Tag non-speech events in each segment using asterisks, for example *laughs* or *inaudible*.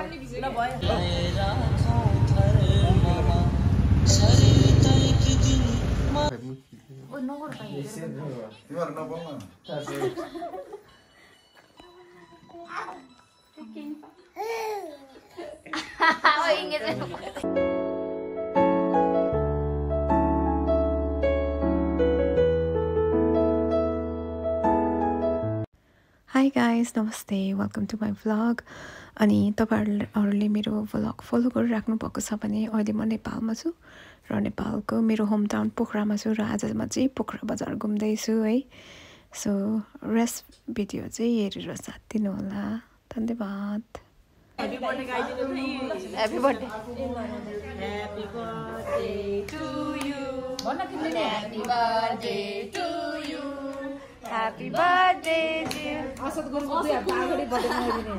ल भयो तिमीहरू गाइस नमस्ते वेलकम टु माई भ्लग अनि तपाईँहरूले मेरो भ्लग फलो गरिराख्नु भएको छ भने अहिले म नेपालमा छु र नेपालको मेरो होम टाउन पोखरामा छु र आज म चाहिँ पोखरा बजार घुम्दैछु है। सो रेस्ट भिडियो चाहिँ हेरेर साथ दिनुहोला। धन्यवाद। ह्याप्पी बर्थडे गाइदिनु नि ह्याप्पी बर्थडे असत गर्नु अगाडि बर्थडे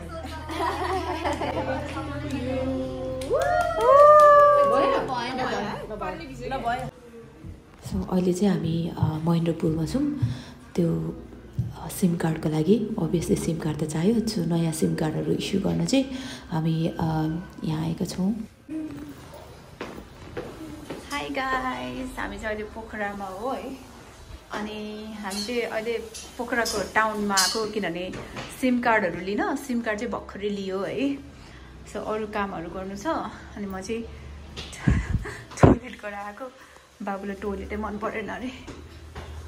सो अहिले चाहिँ हामी अ, महेन्द्र पुलमा छौँ। त्यो सिम कार्डको लागि। अभियसली सिम कार्ड त चाहियो। सो नयाँ सिम कार्डहरू इस्यु गर्न चाहिँ हामी यहाँ आएका छौँ। हाई गाइस हामी चाहिँ अहिले पोखरामा हो है। अनि हामी चाहिँ अहिले पोखराको टाउनमा आएको किनभने सिम कार्डहरू लिन सिम कार्ड चाहिँ भर्खरै लियो है। सो अरू कामहरू गर्नु छ। अनि म चाहिँ *laughs* टोइलेट गएर आएको। बाबुलाई टोइलेटै मन परेन अरे।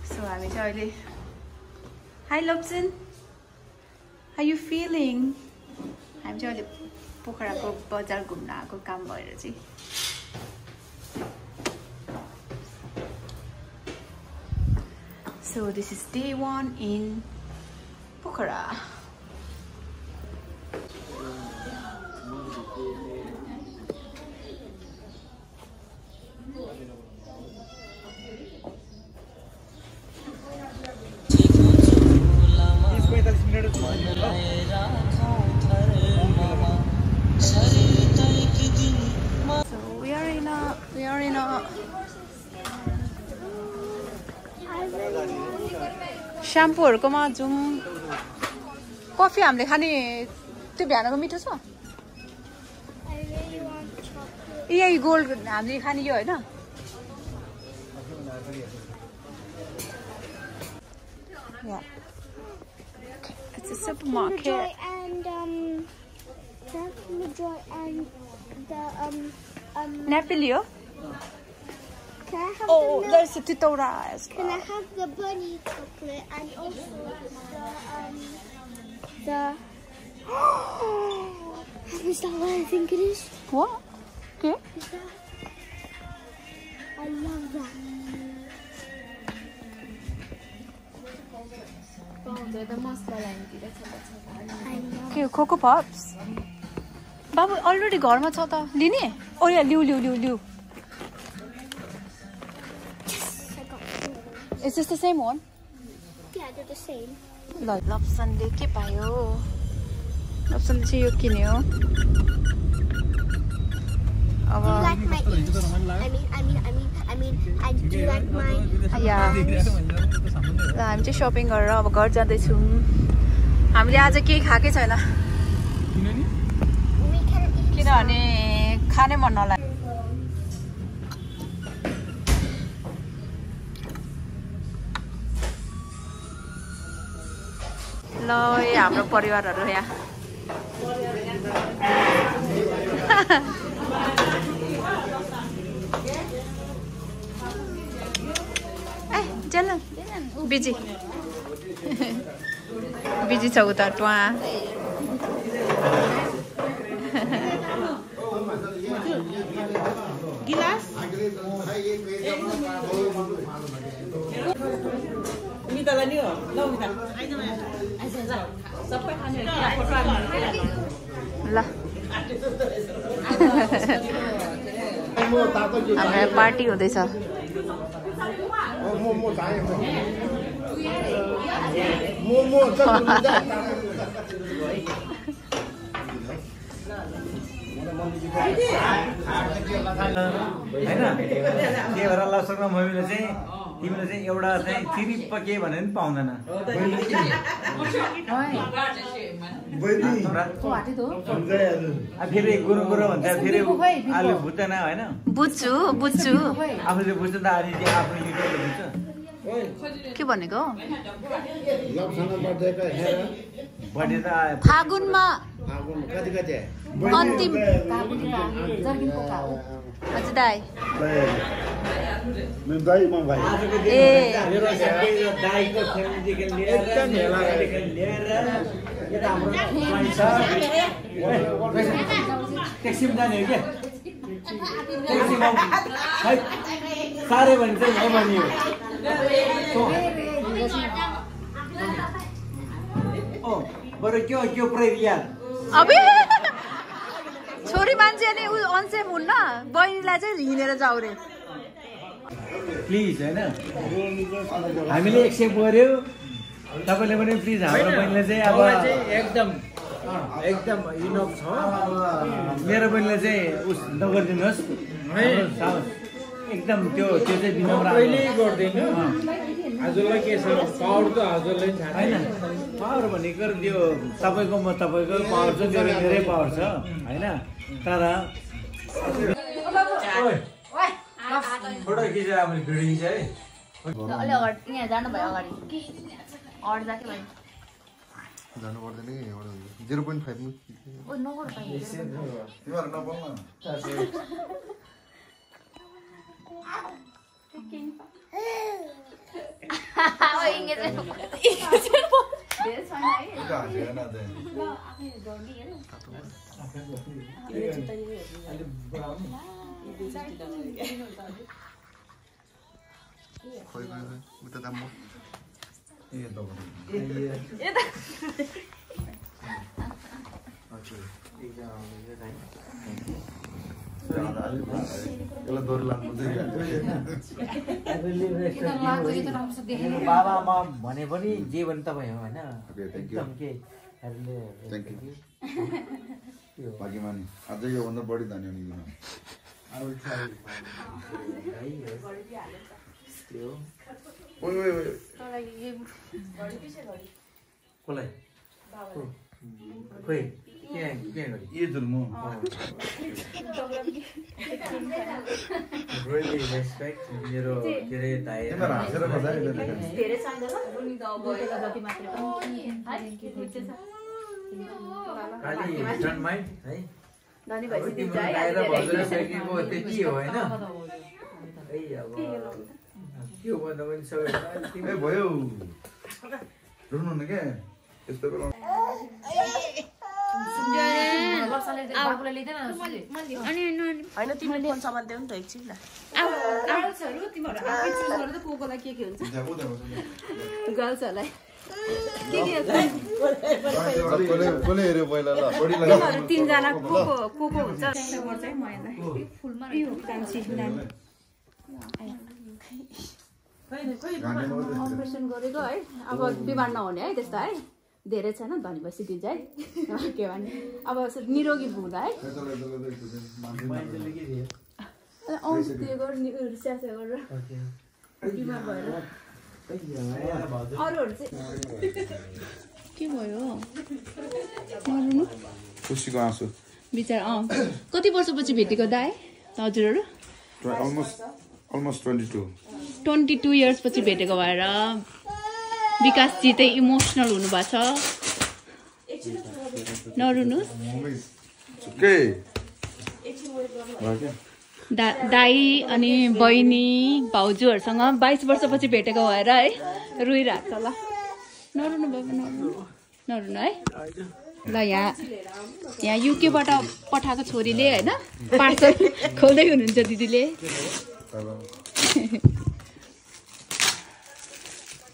सो हामी चाहिँ अहिले हाई लप्सिन हाई यु फिलिङ हामी चाहिँ अहिले पोखराको बजार घुम्न आएको काम भएर चाहिँ। So this is day one in Pokhara. स्याम्पोहरूकोमा जाउँ। कफी हामीले खाने त्यो भ्याडोको मिठो छ। यही गोल्ड हामीले खाने यो होइन। नेपली हो Can I have Oh, the milk? there's a titora as Can I well. have the bunny chocolate and also the um the. *gasps* Is that what I think it is? What? Okay. Is that? I love that. I love. के Coca pups बाबु already घरमा छ त लिने ओ या लिउ लिउ लिउ लिउ it's just the same one Yeah, they're the same. ल लप्सनले के पायो लप्सनले चाहिँ यो किन्यो अब Do you like my ears? I mean, I mean, I mean, I mean, I do you like my या ल हामी चाहिँ सपिङ गरेर अब घर जाँदैछौँ हामीले आज केही खाएकै छैन। We can eat. किनभने खानै मन नलाग्यो ल हाम्रो परिवारहरू यहाँ ए जान बिजी बिजी छ उता टुवा खाने ल हाम्रो पार्टी हुँदैछ होइन त्यही भएर लसकमा मम्मीले चाहिँ तिमीले चाहिँ एउटा चाहिँ चिरिप्प के भने पनि पाउँदैन। *laughs* फेरि गुरु गुरु भन्छ फेरि। आलु बुझ्दैन होइन? बुझ्छु बुझ्छु आफूले बुझ्छ त त्यो आफ्नो युट्युबले बुझ्छ के भनेको? बर्थडे त फागुनमा अन्तिम हजुर दाई ट्याक्सीमा जाने हो क्या साह्रै भने चाहिँ बरु के हो के पुरै यार *laughs* अबे! छोरी मान्छे नि उ अनसेफ हुन्न। बहिनीलाई चाहिँ हिँडेर जाऊ रे। प्लिज होइन? हामीले एक्सेप्ट गऱ्यो तपाईँले पनि प्लिज हाम्रो बहिनीले चाहिँ अब एकदम एकदम इनफ छ। मेरो बहिनीले चाहिँ उस नगरिदिनुहोस्। एकदम त्यो त्यो चाहिँ गर्दैन। हजुरलाई के छ? पावर त हजुरलाई होइन। पावर भनेको त्यो तपाईँको म तपाईँको पावर छ मेरो मेरै पावर छ होइन? तर फोटो खिचेर अब भिडियो खिचेँ है। अलि अगाडि यहाँ जानु भयो अगाडि अगाडि जाके भयो जानु पर्दैन कि यहाँबाट जिरो पोइन्ट फाइभ *laughs* तिमीहरू नबोल्न उता हाँसेर न खोइ खोइ खोइ उता त म ए तपाईँ यसलाई दोहोरो लाग्नु चाहिँ बाबा म भने पनि जे भने तपाईँ हो होइन. एकदम you. भाग्यमानी अझै योभन्दा बढी धन्यवाद दिन कसलाई खोइ म really respect मेरो के अरे दाइ धेरै है धनी भएपछि त्यति होइन के हो भन्दा पनि सबै ए भयो रुनु न क्या यस्तो बेला होइन तिमीले फोन नि त एकछिन। गर्ल्सहरूलाई। के के हुन्छ? तिनजना को को को हुन्छ। अपरेसन गरेको है। अब बिमार नहुने है त्यस्तो है। धेरै छैन धनी भएपछि दिन्छ है। के भने? अब निरोगी हुँदा है। आउँछ त्यो गरेर बिमार भएर। अरूहरू चाहिँ के भयो? नरुनु खुसीको आँसु। बिचार अँ। कति वर्षपछि भेटेको दाइ हजुरहरू? Almost almost twenty two twenty two years पछि भेटेको भएर। विकासजी चाहिँ इमोसनल हुनुभएको छ। नरुनुहोस्। दा दाई अनि बहिनी भाउजूहरूसँग बाइस वर्षपछि भेटेको भएर है रोइरहेको छ ल। नरुनु बाबा नरुनु। नरुनु है। ल यहाँ यहाँ युकेबाट पठाएको छोरीले होइन पार्सल खोल्दै हुनुहुन्छ दिदीले त्यो तँलाई पनि त ड्रइङ नै नहोस् यहाँ